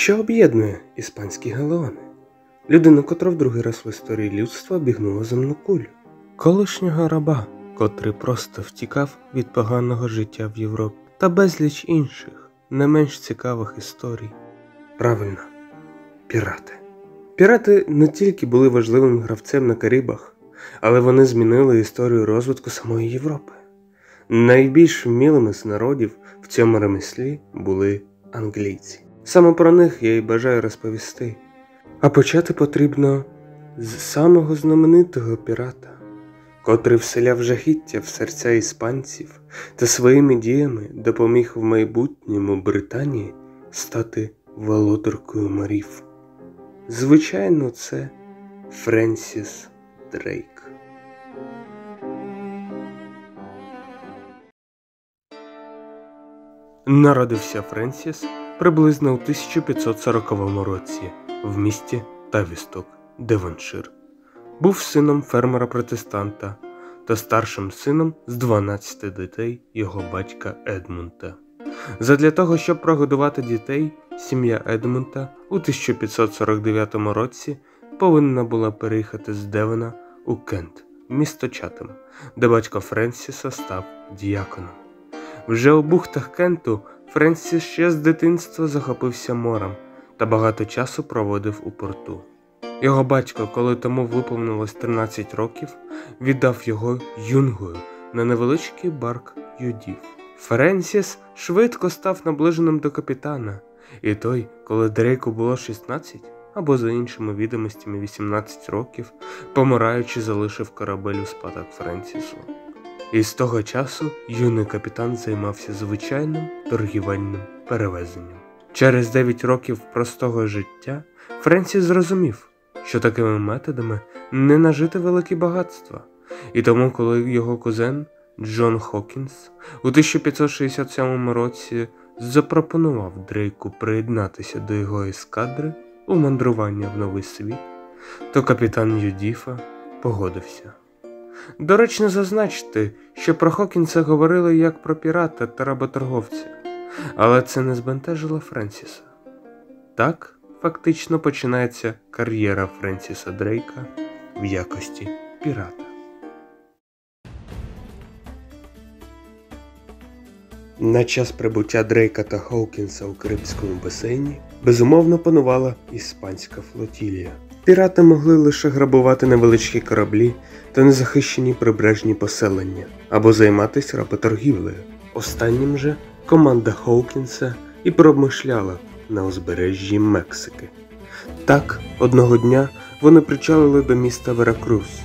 Що об'єднує іспанські галеони? Людину, котра в другий раз в історії людства обігнула земну кулю, колишнього раба, котрий просто втікав від поганого життя в Європі, та безліч інших, не менш цікавих історій. Правильно, пірати. Пірати не тільки були важливим гравцем на Карибах, але вони змінили історію розвитку самої Європи. Найбільш вмілими з народів в цьому ремеслі були англійці. Саме про них я й бажаю розповісти. А почати потрібно з самого знаменитого пірата, котрий вселяв жахіття в серця іспанців та своїми діями допоміг в майбутньому Британії стати володаркою морів. Звичайно, це Френсіс Дрейк. Народився Френсіс приблизно у 1540 році в місті Тавісток, Девоншир. Був сином фермера протестанта та старшим сином з 12 дітей його батька Едмунта. Задля того, щоб прогодувати дітей, сім'я Едмунта у 1549 році повинна була переїхати з Девона у Кент, місто Чатем, де батько Френсіса став діяконом. Вже у бухтах Кенту Френсіс ще з дитинства захопився морем та багато часу проводив у порту. Його батько, коли тому виповнилось 13 років, віддав його юнгою на невеличкий барк юдів. Френсіс швидко став наближеним до капітана, і той, коли Дрейку було 16 або за іншими відомостями 18 років, помираючи, залишив корабель у спадок Френсісу. І з того часу юний капітан займався звичайним торгівельним перевезенням. Через 9 років простого життя Френсіс зрозумів, що такими методами не нажити великі багатства, і тому, коли його кузен Джон Хокінс у 1567 році запропонував Дрейку приєднатися до його ескадри у мандрування в новий світ, то капітан Юдіфа погодився. Доречно зазначити, що про Хокінса говорили як про пірата та работорговця, але це не збентежило Френсіса. Так фактично починається кар'єра Френсіса Дрейка в якості пірата. На час прибуття Дрейка та Хоукінса у Карибському басейні безумовно панувала іспанська флотілія. Пірати могли лише грабувати невеличкі кораблі та незахищені прибережні поселення або займатися работоргівлею. Останнім же команда Хоукінса і промишляла на узбережжі Мексики. Так, одного дня вони причалили до міста Веракрус,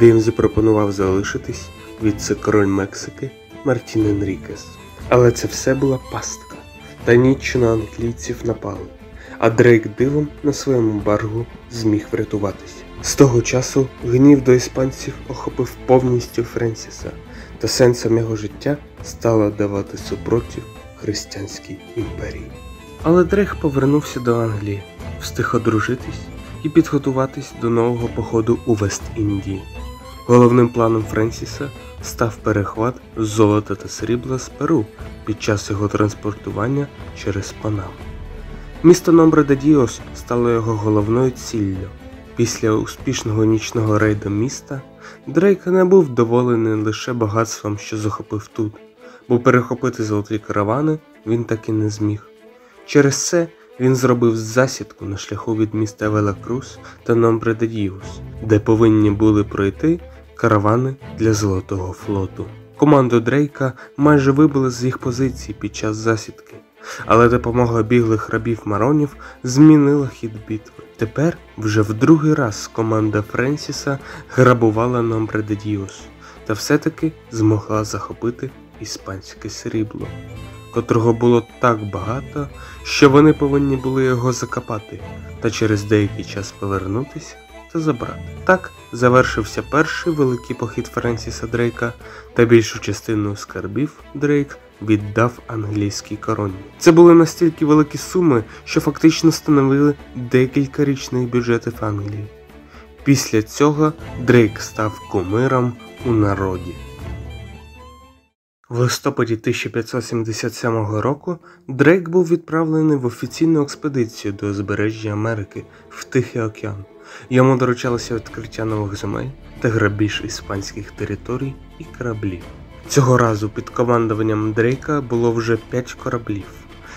де їм запропонував залишитись віце-король Мексики Мартін Енрікес. Але це все була пастка, та ніч на англійців напали, а Дрейк дивом на своєму барку зміг врятуватися. З того часу гнів до іспанців охопив повністю Френсіса, та сенсом його життя стало давати супротив християнській імперії. Але Дрейк повернувся до Англії, встиг одружитись і підготуватись до нового походу у Вест-Індії. Головним планом Френсіса став перехват золота та срібла з Перу під час його транспортування через Панаму. Місто Номбре де Діос стало його головною ціллю. Після успішного нічного рейду міста Дрейк не був вдоволений лише багатством, що захопив тут, бо перехопити золоті каравани він так і не зміг. Через це він зробив засідку на шляху від міста Веракрус та Номбре де Діос, де повинні були пройти каравани для Золотого флоту. Команду Дрейка майже вибили з їх позицій під час засідки, але допомога біглих рабів маронів змінила хід битви. Тепер вже в другий раз команда Френсіса грабувала Номбре де Діос та все-таки змогла захопити іспанське срібло, котрого було так багато, що вони повинні були його закопати та через деякий час повернутися та забрати. Так завершився перший великий похід Френсіса Дрейка, та більшу частину скарбів Дрейк віддав англійській короні. Це були настільки великі суми, що фактично становили декілька річних бюджетів Англії. Після цього Дрейк став кумиром у народі. В листопаді 1577 року Дрейк був відправлений в офіційну експедицію до узбережжя Америки в Тихий океан. Йому доручалося відкриття нових земель та грабіж іспанських територій і кораблів. Цього разу під командуванням Дрейка було вже п'ять кораблів.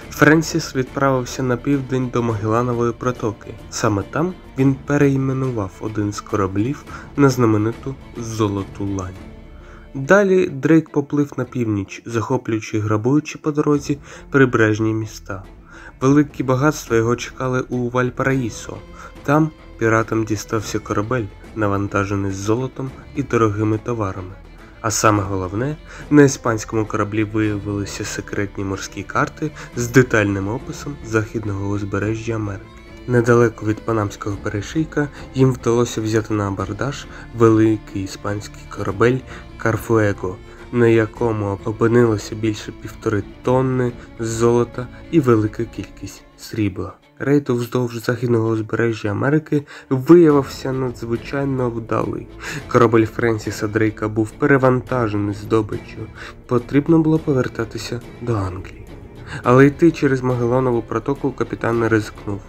Френсіс відправився на південь до Магелланової протоки. Саме там він перейменував один з кораблів на знамениту Золоту Лань. Далі Дрейк поплив на північ, захоплюючи і грабуючи по дорозі прибережні міста. Великі багатства його чекали у Вальпараїсо. Там піратам дістався корабель, навантажений золотом і дорогими товарами. А саме головне, на іспанському кораблі виявилися секретні морські карти з детальним описом західного узбережжя Америки. Недалеко від Панамського перешийка їм вдалося взяти на абордаж великий іспанський корабель Карфуего, на якому опинилося більше півтори тонни золота і велика кількість срібла. Рейд вздовж західного узбережжя Америки виявився надзвичайно вдалий. Корабель Френсіса Дрейка був перевантажений здобиччю, потрібно було повертатися до Англії. Але йти через Магеллонову протоку капітан не ризикнув,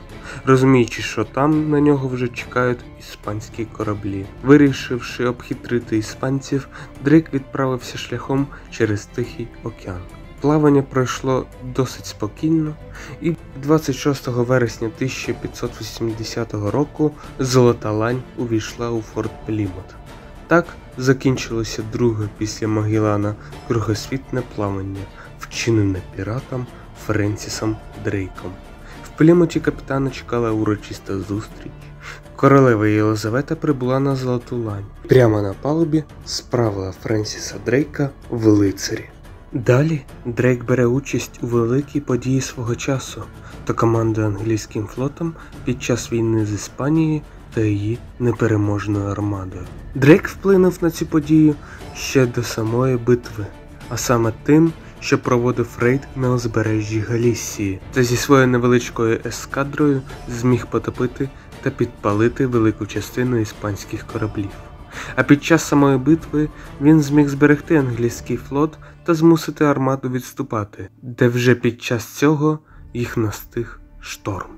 розуміючи, що там на нього вже чекають іспанські кораблі. Вирішивши обхитрити іспанців, Дрейк відправився шляхом через Тихий океан. Плавання пройшло досить спокійно, і 26 вересня 1580 року Золота Лань увійшла у порт Плімут. Так закінчилося друге після Магеллана кругосвітне плавання, вчинене піратом Френсісом Дрейком. В Плімуті капітана чекала урочиста зустріч. Королева Єлизавета прибула на Золоту Лань. Прямо на палубі справила Френсіса Дрейка в лицарі. Далі Дрейк бере участь у великій події свого часу та командує англійським флотом під час війни з Іспанією та її непереможною армадою. Дрейк вплинув на цю подію ще до самої битви, а саме тим, що проводив рейд на узбережжі Галісії та зі своєю невеличкою ескадрою зміг потопити та підпалити велику частину іспанських кораблів. А під час самої битви він зміг зберегти англійський флот та змусити армаду відступати, де вже під час цього їх настиг шторм.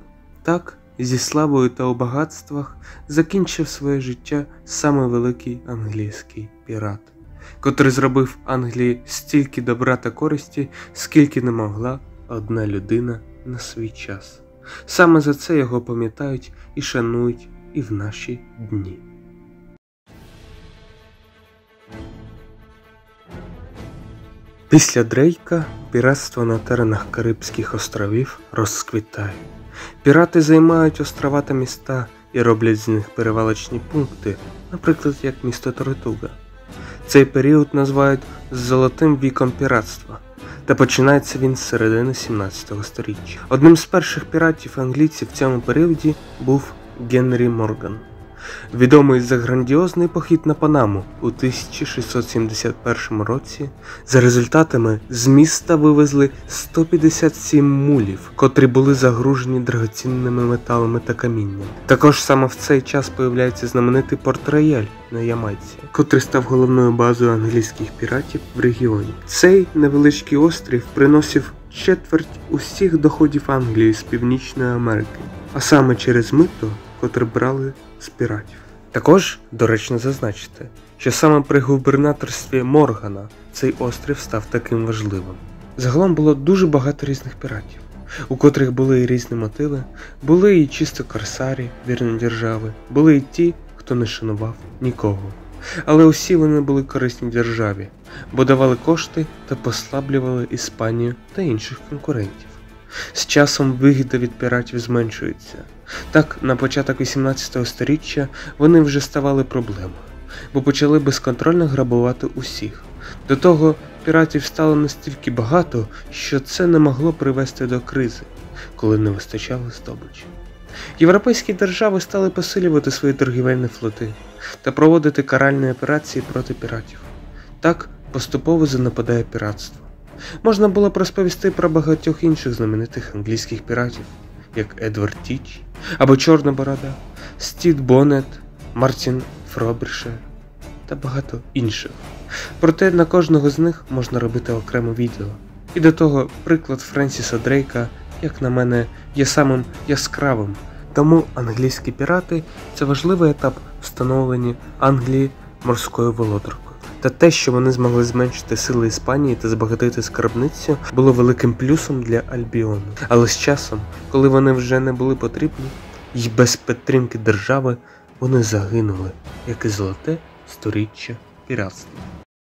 Так, зі славою та у багатствах закінчив своє життя саме великий англійський пірат, котрий зробив Англії стільки добра та користі, скільки не могла одна людина на свій час. Саме за це його пам'ятають і шанують і в наші дні. Після Дрейка піратство на теренах Карибських островів розквітає. Пірати займають острова та міста і роблять з них перевалочні пункти, наприклад, як місто Тортуга. Цей період називають Золотим віком піратства, та починається він з середини 17 століття. Одним з перших піратів англійців в цьому періоді був Генрі Морган відомий за грандіозний похід на Панаму у 1671 році. За результатами з міста вивезли 157 мулів, котрі були загружені драгоцінними металами та камінням. Також саме в цей час появляється знаменитий порт на Ямайці, котрий став головною базою англійських піратів в регіоні. Цей невеличкий острів приносив четверть усіх доходів Англії з Північної Америки, а саме через мито, котре брали з піратів. Також доречно зазначити, що саме при губернаторстві Моргана цей острів став таким важливим. Загалом було дуже багато різних піратів, у котрих були і різні мотиви, були і чисто корсарі, вірні держави, були і ті, хто не шанував нікого. Але усі вони були корисні державі, бо давали кошти та послаблювали Іспанію та інших конкурентів. З часом вигіда від піратів зменшується. Так, на початок 18 століття вони вже ставали проблемою, бо почали безконтрольно грабувати усіх. До того піратів стало настільки багато, що це не могло привести до кризи, коли не вистачало здобичі. Європейські держави стали посилювати свої торгівельні флоти та проводити каральні операції проти піратів. Так поступово занападає піратство. Можна було б розповісти про багатьох інших знаменитих англійських піратів, як Едвард Тіч або Чорна Борода, Стід Бонет, Мартін Фроберше та багато інших. Проте на кожного з них можна робити окреме відео. І до того приклад Френсіса Дрейка, як на мене, є самим яскравим. Тому англійські пірати це важливий етап встановлення Англії морською володаркою. Та те, що вони змогли зменшити сили Іспанії та збагатити скарбницю, було великим плюсом для Альбіону. Але з часом, коли вони вже не були потрібні, і без підтримки держави вони загинули, як і золоте сторіччя піратства.